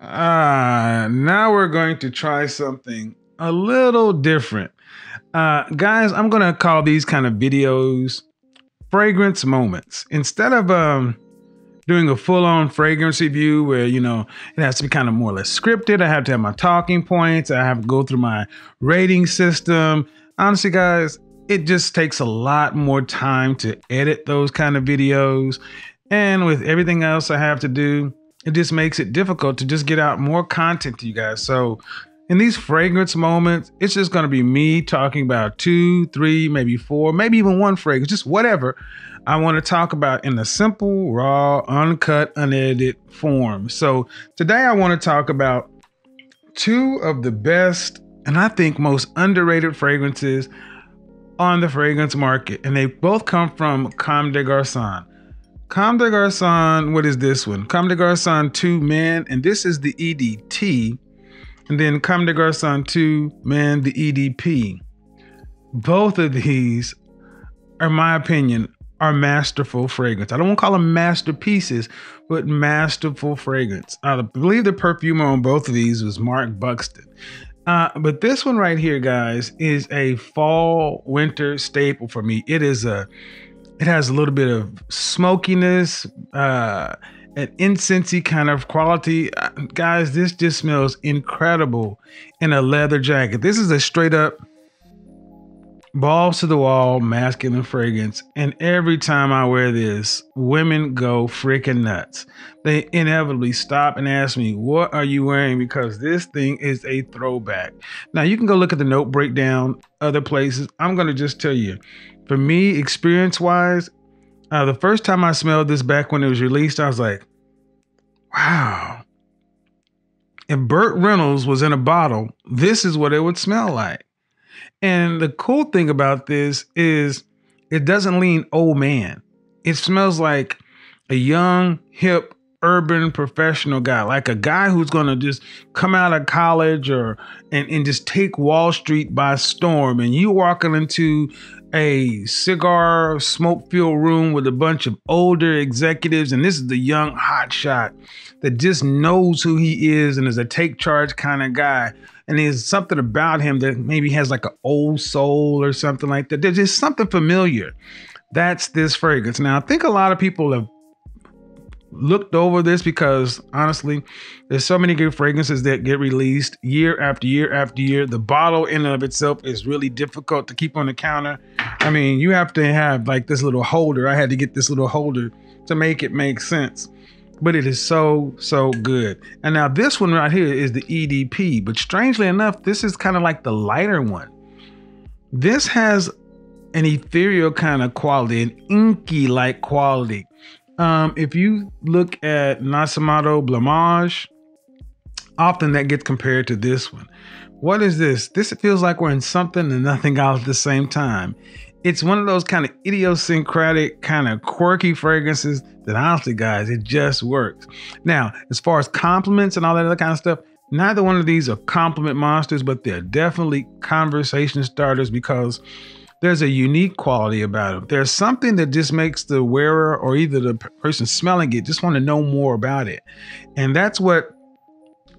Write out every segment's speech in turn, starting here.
Uh, now we're going to try something a little different. Uh, guys, I'm going to call these kind of videos fragrance moments. Instead of um, doing a full on fragrance review where, you know, it has to be kind of more or less scripted, I have to have my talking points, I have to go through my rating system. Honestly, guys, it just takes a lot more time to edit those kind of videos. And with everything else I have to do, it just makes it difficult to just get out more content to you guys. So in these fragrance moments, it's just going to be me talking about two, three, maybe four, maybe even one fragrance, just whatever I want to talk about in a simple, raw, uncut, unedited form. So today I want to talk about two of the best and I think most underrated fragrances on the fragrance market. And they both come from Comme des Garçons. Comme des Garçons, what is this one? Comme des Garçons 2 Men, and this is the EDT. And then Comme des Garçons 2 Men, the EDP. Both of these, in my opinion, are masterful fragrance. I don't want to call them masterpieces, but masterful fragrance. I believe the perfumer on both of these was Mark Buxton. Uh, but this one right here, guys, is a fall winter staple for me. It is a it has a little bit of smokiness, uh, an incensey kind of quality. Uh, guys, this just smells incredible in a leather jacket. This is a straight up balls to the wall masculine fragrance. And every time I wear this, women go freaking nuts. They inevitably stop and ask me, What are you wearing? Because this thing is a throwback. Now, you can go look at the note breakdown other places. I'm going to just tell you for me, experience wise, uh, the first time I smelled this back when it was released, I was like, wow. If Burt Reynolds was in a bottle, this is what it would smell like. And the cool thing about this is it doesn't lean old man. It smells like a young, hip, urban professional guy, like a guy who's gonna just come out of college or and, and just take Wall Street by storm. And you walking into a cigar smoke filled room with a bunch of older executives, and this is the young hotshot that just knows who he is and is a take charge kind of guy. And there's something about him that maybe has like an old soul or something like that. There's just something familiar. That's this fragrance. Now, I think a lot of people have looked over this because honestly, there's so many good fragrances that get released year after year after year. The bottle in and of itself is really difficult to keep on the counter. I mean, you have to have like this little holder. I had to get this little holder to make it make sense. But it is so, so good. And now this one right here is the EDP. But strangely enough, this is kind of like the lighter one. This has an ethereal kind of quality, an inky like quality. Um, if you look at Nasomatto Blamage, often that gets compared to this one. What is this? This feels like we're in something and nothing else at the same time. It's one of those kind of idiosyncratic, kind of quirky fragrances that honestly, guys, it just works. Now, as far as compliments and all that other kind of stuff, neither one of these are compliment monsters, but they're definitely conversation starters because there's a unique quality about them. There's something that just makes the wearer or either the person smelling it just want to know more about it. And that's what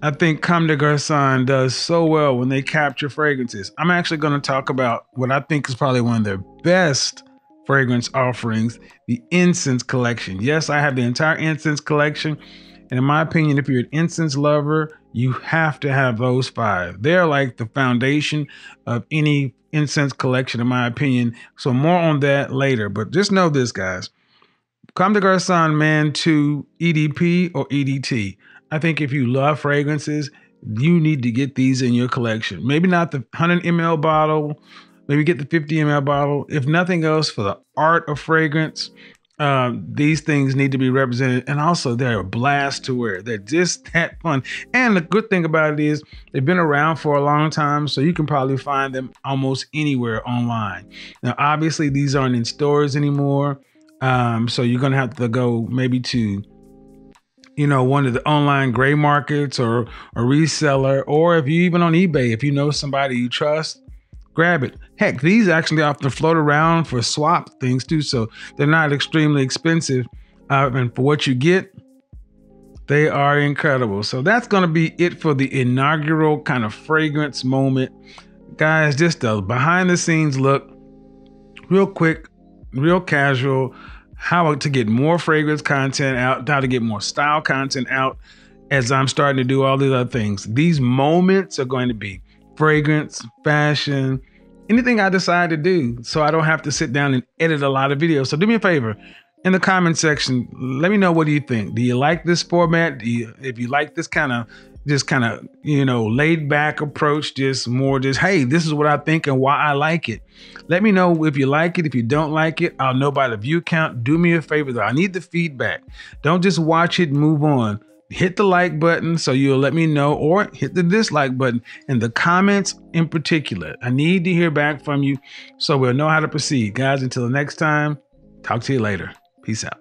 I think Comme des Garçons does so well when they capture fragrances. I'm actually going to talk about what I think is probably one of their best fragrance offerings, the incense collection. Yes, I have the entire incense collection. And in my opinion, if you're an incense lover, you have to have those five. They're like the foundation of any incense collection, in my opinion. So more on that later. But just know this, guys. Comme des Garçons Man 2 EDP or EDT. I think if you love fragrances, you need to get these in your collection. Maybe not the 100 ml bottle, maybe get the 50 ml bottle. If nothing else, for the art of fragrance, um, these things need to be represented. And also, they're a blast to wear. They're just that fun. And the good thing about it is they've been around for a long time, so you can probably find them almost anywhere online. Now, obviously, these aren't in stores anymore. Um, so you're going to have to go maybe to you know one of the online gray markets or a reseller or if you even on ebay if you know somebody you trust grab it. Heck, these actually often float around for swap things too, so they're not extremely expensive. Uh, and for what you get, They are incredible. So that's going to be it for the inaugural kind of fragrance moment. Guys, just a behind the scenes look, real quick, real casual, how to get more fragrance content out, how to get more style content out as I'm starting to do all these other things. These moments are going to be fragrance, fashion, anything I decide to do so I don't have to sit down and edit a lot of videos. So do me a favor, in the comment section, let me know what do you think. Do you like this format? You, if you like this kind of just kind of you know laid back approach, just more just hey, this is what I think and why I like it. Let me know if you like it. If you don't like it, I'll know by the view count. Do me a favor though. I need the feedback. Don't just watch it move on. Hit the like button so you'll let me know, or hit the dislike button in the comments in particular. I need to hear back from you so we'll know how to proceed. Guys, until the next time, talk to you later. Peace out.